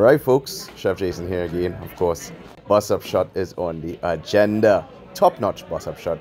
All right, folks, Chef Jason here again. Of course, Buss Up Shot is on the agenda. Top notch Buss Up Shot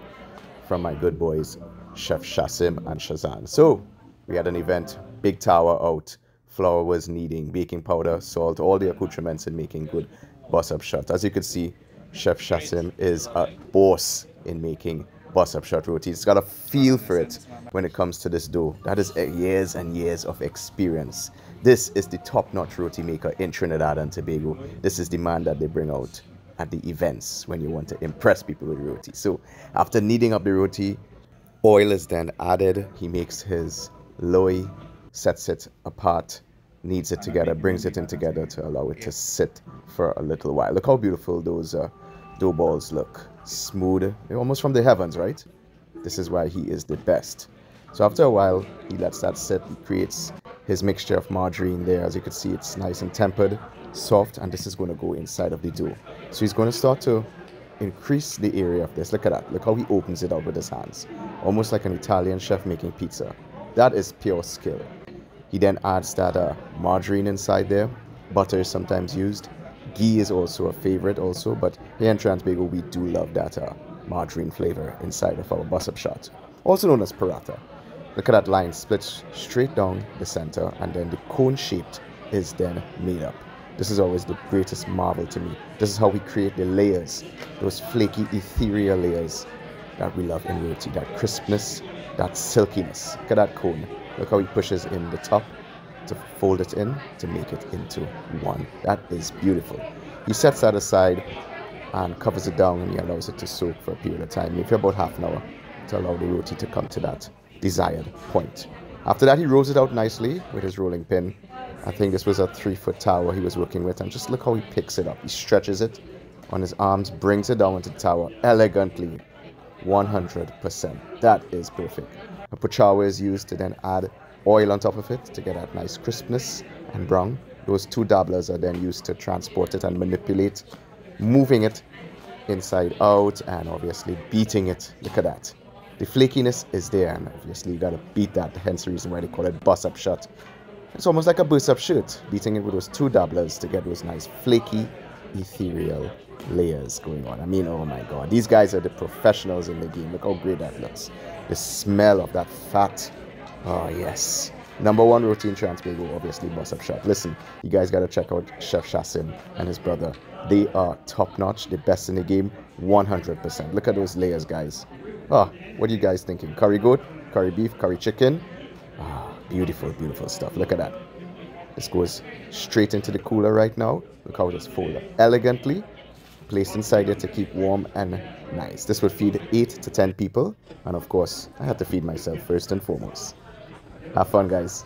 from my good boys, Chef Shasim and Shazan. So, we had an event, big tawa out. Flour was needing baking powder, salt, all the accoutrements in making good Buss Up Shot. As you can see, Chef Shasim is a boss in making buss up shot roti. It's got a feel for it when it comes to this dough. That is years and years of experience. This is the top-notch roti maker in Trinidad and Tobago. This is the man that they bring out at the events when you want to impress people with roti. So after kneading up the roti, oil is then added. He makes his loi, sets it apart, kneads it together, brings it in together to allow it to sit for a little while. Look how beautiful those uh, dough balls look smooth, almost from the heavens, right? This is why he is the best. So after a while, he lets that sit. He creates his mixture of margarine there. As you can see, it's nice and tempered, soft, and this is going to go inside of the dough. So he's going to start to increase the area of this. Look at that. Look how he opens it up with his hands. Almost like an Italian chef making pizza. That is pure skill. He then adds that uh, margarine inside there. Butter is sometimes used. Ghee is also a favorite also, but here in Tran-Tobago, we do love that uh, margarine flavor inside of our buss-up shot, also known as paratha. Look at that line split straight down the center, and then the cone shaped is then made up. This is always the greatest marvel to me. This is how we create the layers, those flaky, ethereal layers that we love in roti, that crispness, that silkiness. Look at that cone. Look how he pushes in the top to fold it in to make it into one. That is beautiful. He sets that aside and covers it down and he allows it to soak for a period of time, maybe about half an hour, to allow the roti to come to that desired point. After that, he rolls it out nicely with his rolling pin. I think this was a three foot tawa he was working with, and just look how he picks it up. He stretches it on his arms, brings it down into the tawa elegantly, 100%. That is perfect. A puchawa is used to then add oil on top of it to get that nice crispness and brown. Those two dablas are then used to transport it and manipulate, moving it inside out and obviously beating it. Look at that. The flakiness is there, and obviously you gotta beat that, hence the reason why they call it buss up shot. It's almost like a bus up shoot, beating it with those two dablas to get those nice flaky, ethereal layers going on. I mean, oh my god, these guys are the professionals in the game. Look how great that looks. The smell of that fat Oh, yes. Number one routine Tran-Tobago, obviously, Buss Up Shot. Listen, you guys got to check out Chef Shasim and his brother. They are top notch, the best in the game, 100%. Look at those layers, guys. Oh, what are you guys thinking? Curry goat, curry beef, curry chicken? Ah, oh, beautiful, beautiful stuff. Look at that. This goes straight into the cooler right now. Look how it is folded elegantly, placed inside it to keep warm and nice. This would feed 8 to 10 people. And of course, I had to feed myself first and foremost. Have fun, guys.